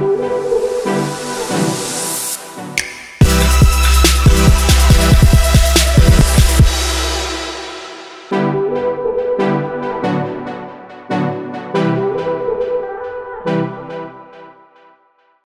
Música